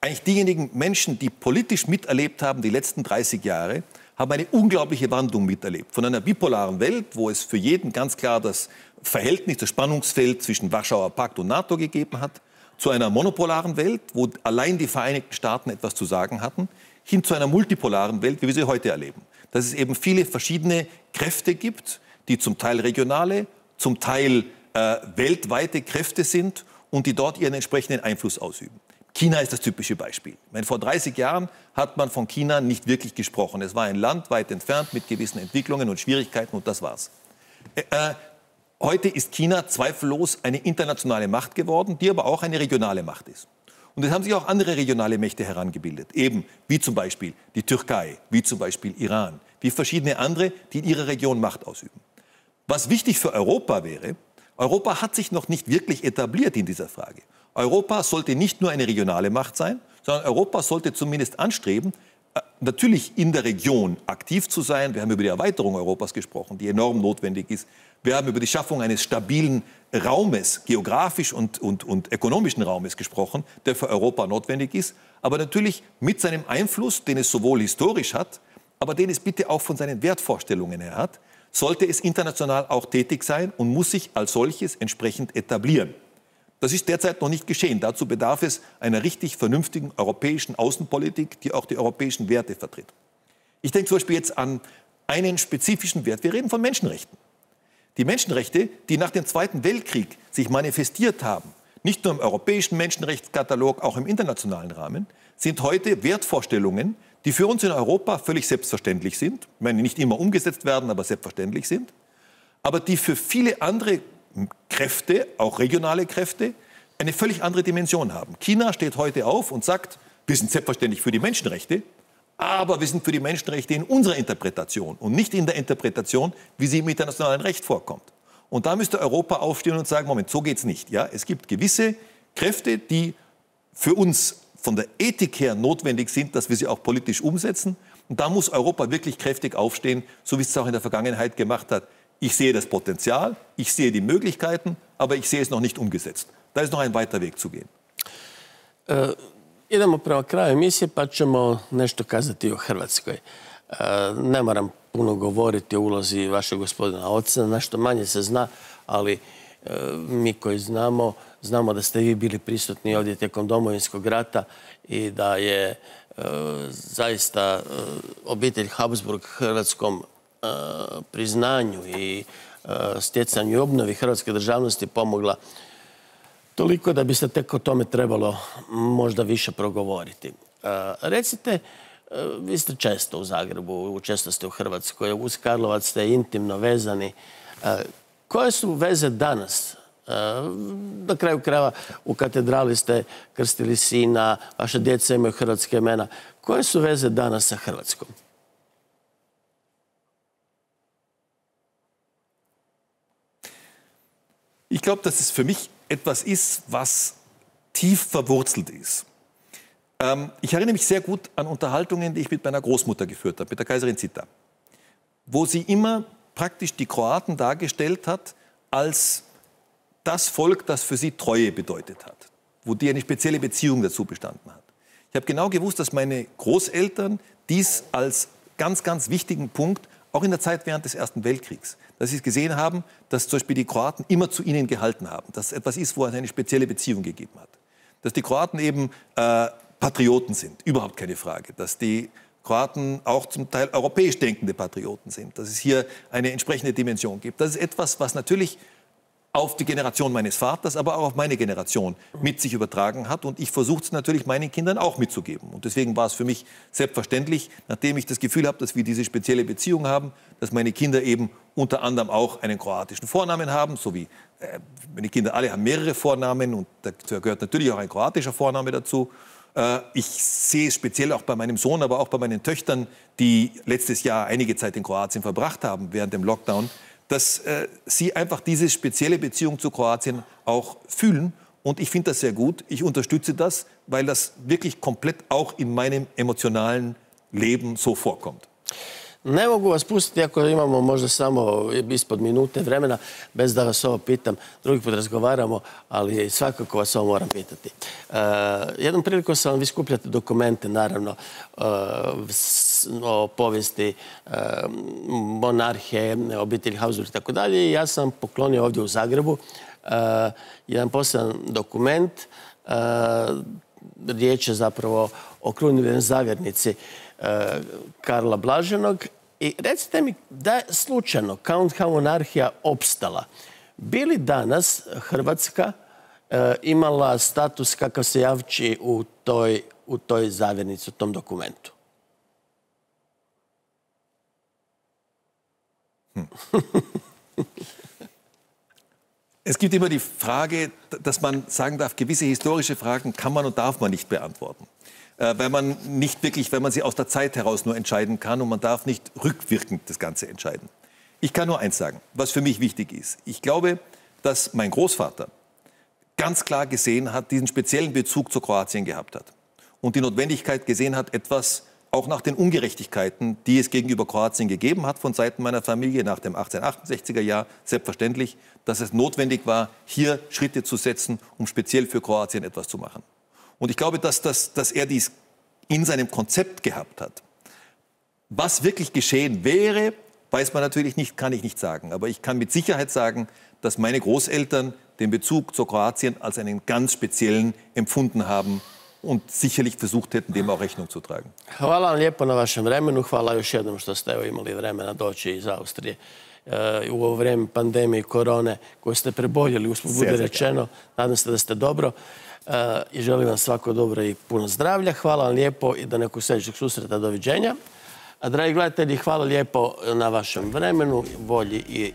eigentlich diejenigen Menschen, die politisch miterlebt haben, die letzten 30 Jahre, haben eine unglaubliche Wandlung miterlebt. Von einer bipolaren Welt, wo es für jeden ganz klar das Verhältnis, das Spannungsfeld zwischen Warschauer Pakt und NATO gegeben hat, zu einer monopolaren Welt, wo allein die Vereinigten Staaten etwas zu sagen hatten, hin zu einer multipolaren Welt, wie wir sie heute erleben. Dass es eben viele verschiedene Kräfte gibt, die zum Teil regionale, zum Teil äh, weltweite Kräfte sind und die dort ihren entsprechenden Einfluss ausüben. China ist das typische Beispiel. Meine, vor 30 Jahren hat man von China nicht wirklich gesprochen. Es war ein Land weit entfernt mit gewissen Entwicklungen und Schwierigkeiten und das war's. Äh, äh, heute ist China zweifellos eine internationale Macht geworden, die aber auch eine regionale Macht ist. Und es haben sich auch andere regionale Mächte herangebildet, eben wie zum Beispiel die Türkei, wie zum Beispiel Iran, wie verschiedene andere, die in ihrer Region Macht ausüben. Was wichtig für Europa wäre, Europa hat sich noch nicht wirklich etabliert in dieser Frage. Europa sollte nicht nur eine regionale Macht sein, sondern Europa sollte zumindest anstreben, äh, natürlich in der Region aktiv zu sein. Wir haben über die Erweiterung Europas gesprochen, die enorm notwendig ist. Wir haben über die Schaffung eines stabilen Raumes, geografisch und, und, und ökonomischen Raumes gesprochen, der für Europa notwendig ist. Aber natürlich mit seinem Einfluss, den es sowohl historisch hat, aber den es bitte auch von seinen Wertvorstellungen her hat, sollte es international auch tätig sein und muss sich als solches entsprechend etablieren. Das ist derzeit noch nicht geschehen. Dazu bedarf es einer richtig vernünftigen europäischen Außenpolitik, die auch die europäischen Werte vertritt. Ich denke zum Beispiel jetzt an einen spezifischen Wert. Wir reden von Menschenrechten. Die Menschenrechte, die nach dem Zweiten Weltkrieg sich manifestiert haben, nicht nur im europäischen Menschenrechtskatalog, auch im internationalen Rahmen, sind heute Wertvorstellungen, die für uns in Europa völlig selbstverständlich sind, ich meine, nicht immer umgesetzt werden, aber selbstverständlich sind, aber die für viele andere Kräfte, auch regionale Kräfte, eine völlig andere Dimension haben. China steht heute auf und sagt, wir sind selbstverständlich für die Menschenrechte, aber wir sind für die Menschenrechte in unserer Interpretation und nicht in der Interpretation, wie sie im internationalen Recht vorkommt. Und da müsste Europa aufstehen und sagen, Moment, so geht es nicht. Ja? Es gibt gewisse Kräfte, die für uns von der Ethik her notwendig sind, dass wir sie auch politisch umsetzen. Und da muss Europa wirklich kräftig aufstehen, so wie es es auch in der Vergangenheit gemacht hat. Ich sehe das Potenzial, ich sehe die Möglichkeiten, aber ich sehe es noch nicht umgesetzt. Da ist noch ein weiter Weg zu gehen. Uh, idemo prema kraju emisije pa ćemo nešto kazati o Hrvatskoj. Uh, ne moram puno govoriti o ulozi vašeg gospodina oca, nešto manje se zna, ali uh, mi koji znamo, znamo da ste vi bili prisutni ovdje tijekom domovinskog rata i da je zaista obitelj Habsburg Hrvatskom priznanju i stjecanju i obnovi hrvatske državnosti pomogla toliko da bi se tek o tome trebalo možda više progovoriti. Recite, vi ste često u Zagrebu, često ste u Hrvatskoj, uz Karlovac ste intimno vezani. Koje su veze danas? Na kraju krajeva u katedrali ste krstili sina, vaše djeca imaju hrvatske imena. Koje su veze danas sa Hrvatskom? Ich glaube, dass es für mich etwas ist, was tief verwurzelt ist. Ähm, ich erinnere mich sehr gut an Unterhaltungen, die ich mit meiner Großmutter geführt habe, mit der Kaiserin Zita, wo sie immer praktisch die Kroaten dargestellt hat als das Volk, das für sie Treue bedeutet hat, wo die eine spezielle Beziehung dazu bestanden hat. Ich habe genau gewusst, dass meine Großeltern dies als ganz, ganz wichtigen Punkt auch in der Zeit während des Ersten Weltkriegs, dass sie gesehen haben, dass zum Beispiel die Kroaten immer zu ihnen gehalten haben, dass es etwas ist, wo es eine spezielle Beziehung gegeben hat. Dass die Kroaten eben äh, Patrioten sind, überhaupt keine Frage. Dass die Kroaten auch zum Teil europäisch denkende Patrioten sind, dass es hier eine entsprechende Dimension gibt. Das ist etwas, was natürlich auf die Generation meines Vaters, aber auch auf meine Generation mit sich übertragen hat. Und ich versuche es natürlich meinen Kindern auch mitzugeben. Und deswegen war es für mich selbstverständlich, nachdem ich das Gefühl habe, dass wir diese spezielle Beziehung haben, dass meine Kinder eben unter anderem auch einen kroatischen Vornamen haben, so wie äh, meine Kinder alle haben mehrere Vornamen und da gehört natürlich auch ein kroatischer Vorname dazu. Äh, ich sehe es speziell auch bei meinem Sohn, aber auch bei meinen Töchtern, die letztes Jahr einige Zeit in Kroatien verbracht haben während dem Lockdown, dass äh, sie einfach diese spezielle Beziehung zu Kroatien auch fühlen. Und ich finde das sehr gut. Ich unterstütze das, weil das wirklich komplett auch in meinem emotionalen Leben so vorkommt. Ne mogu vas pustiti ako imamo možda samo ispod minute vremena, bez da vas ovo pitam. Drugi put razgovaramo, ali svakako vas ovo moram pitati. Uh, jednom prilikom sam, vi skupljate dokumente, naravno, uh, o povijesti uh, monarhe, obitelji Habsburg i tako dalje. Ja sam poklonio ovdje u Zagrebu jedan poseban dokument. Riječ je zapravo o krunivoj zavjernici Karla Blaženog. I recite mi da je slučajno Count monarhija opstala. Bili danas Hrvatska e, imala status kakav se javči u toj, u toj zavjernici, u tom dokumentu? Hm. Es gibt immer die Frage, dass man sagen darf, gewisse historische Fragen kann man und darf man nicht beantworten. Äh, weil man nicht wirklich, wenn man sie aus der Zeit heraus nur entscheiden kann und man darf nicht rückwirkend das Ganze entscheiden. Ich kann nur eins sagen, was für mich wichtig ist. Ich glaube, dass mein Großvater ganz klar gesehen hat, diesen speziellen Bezug zu Kroatien gehabt hat und die Notwendigkeit gesehen hat, etwas auch nach den Ungerechtigkeiten, die es gegenüber Kroatien gegeben hat von Seiten meiner Familie nach dem 1868er Jahr, selbstverständlich, dass es notwendig war, hier Schritte zu setzen, um speziell für Kroatien etwas zu machen. Und ich glaube, dass, das, dass er dies in seinem Konzept gehabt hat. Was wirklich geschehen wäre, weiß man natürlich nicht, kann ich nicht sagen. Aber ich kann mit Sicherheit sagen, dass meine Großeltern den Bezug zu Kroatien als einen ganz speziellen empfunden haben und sicherlich versucht hätten, dem auch Rechnung zu tragen. Hvala vam lijepo na vašem vremenu. Hvala još jednom što ste evo imali vremena doći iz Austrije uh, u ovo vreme pandemije korone koju ste preboljeli, usput bude rečeno. Nadam se da ste dobro. E, i želim vam svako dobro i puno zdravlja. Hvala vam lijepo i do nekog sljedećeg susreta. Doviđenja. A dragi gledatelji, hvala lijepo na vašem vremenu, volji i e,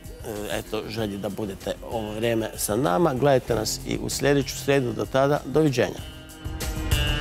eto, želji da budete ovo vrijeme sa nama. Gledajte nas i u sljedeću sredu. Do tada, doviđenja. Thank you.